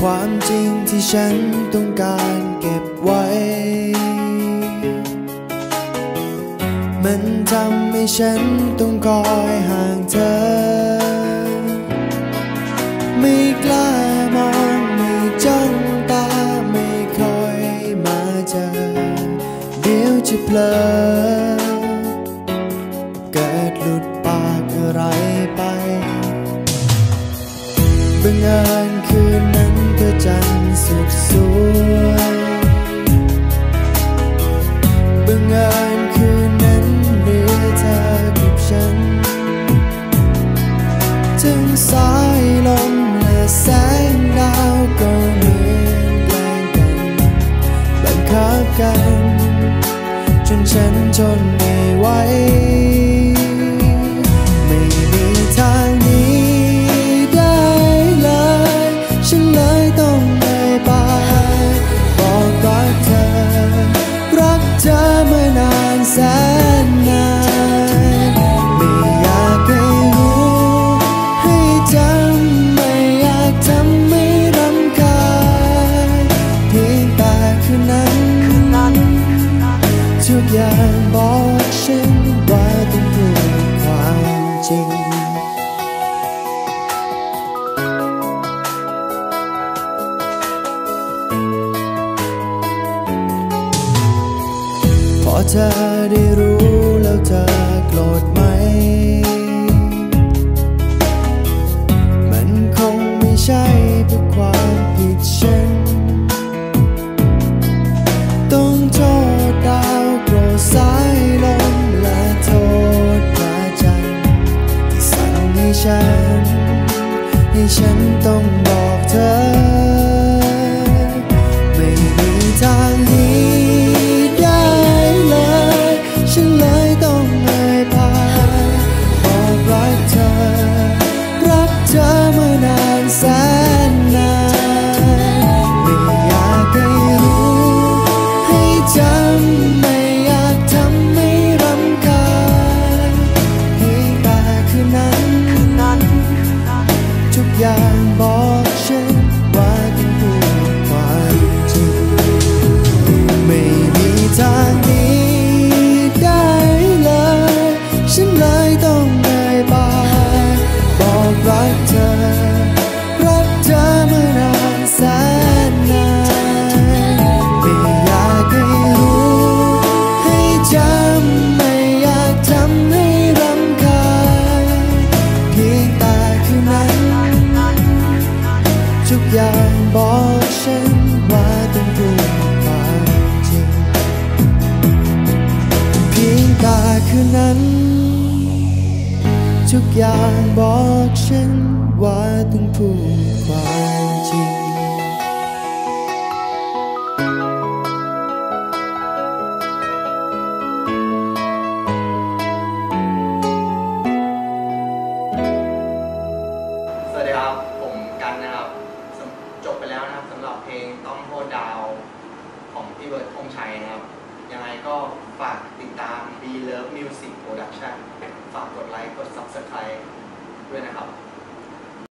ความจริงที่ฉันต้องการเก็บไว้ มันทำให้ฉันต้องคอยห่างเธอ ไม่กล้ามองไม่จ้องตาไม่คอยมาเจอ เดี๋ยวจะเพลอเกิดหลุดปากอะไรไปบังเอิญ คืนนั้นทุกอย่างบอกฉันว่าต้องพูดความจริงพอเธอได้รู้ ฉัน ให้ฉันต้อง อย่างบอก อย่างบอกฉันว่าต้องพูดความจริงเพียงแต่คืนนั้น ทุกอย่างบอกฉันว่าต้องพูดความจริงสวัสดีครับ ผมกันนะครับ เพลงต้องโทษดาวของพี่เบิร์ดธงชัยนะครับ ยังไงก็ฝากติดตาม B Love Music Production ฝากกดไลค์ กด Subscribe